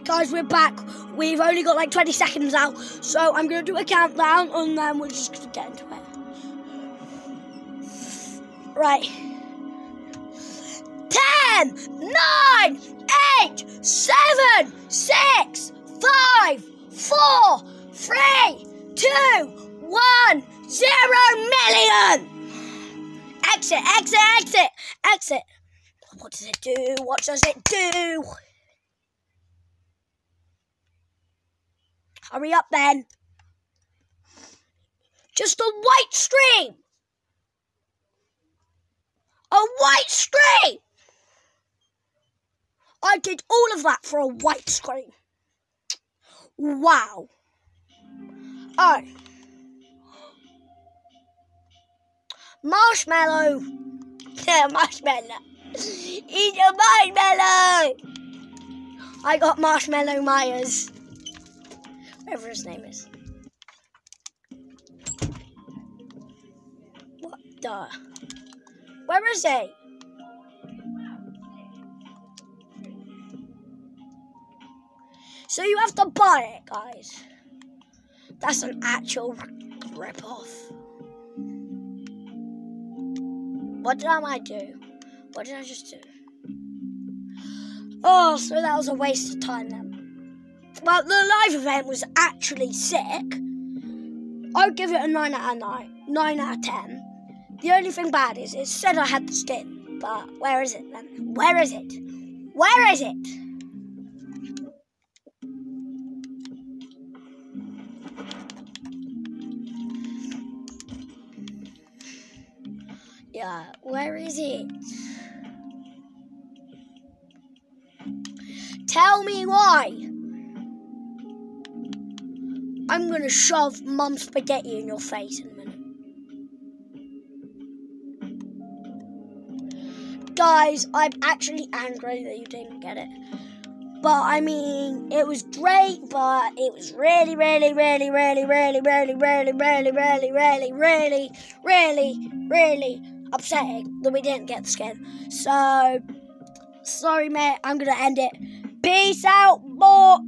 Right, guys, we're back. We've only got like 20 seconds now, so I'm going to do a countdown and then we're just going to get into it. Right. 10, 9, 8, 7, 6, 5, 4, 3, 2, 1, 0 million! Exit, exit, exit, exit. What does it do? What does it do? Hurry up then. Just a white stream. A white screen! I did all of that for a white screen. Wow. Oh. Marshmallow. Yeah, marshmallow. Eat a marshmallow. I got Marshmallow Myers. Whatever his name is. What the? Where is he? So you have to buy it, guys. That's an actual rip-off. What did I do? What did I just do? Oh, so that was a waste of time then. Well, the live event was actually sick. I'd give it a 9 out of 9. 9 out of 10. The only thing bad is it said I had the skin, but where is it then? Where is it? Where is it? Yeah, where is it? Tell me why. I'm gonna shove mum spaghetti in your face in a minute. Guys, I'm actually angry that you didn't get it. But I mean, it was great, but it was really, really, really, really, really, really, really, really, really, really, really, really, really upsetting that we didn't get the skin. So, sorry, mate. I'm gonna end it. Peace out, more.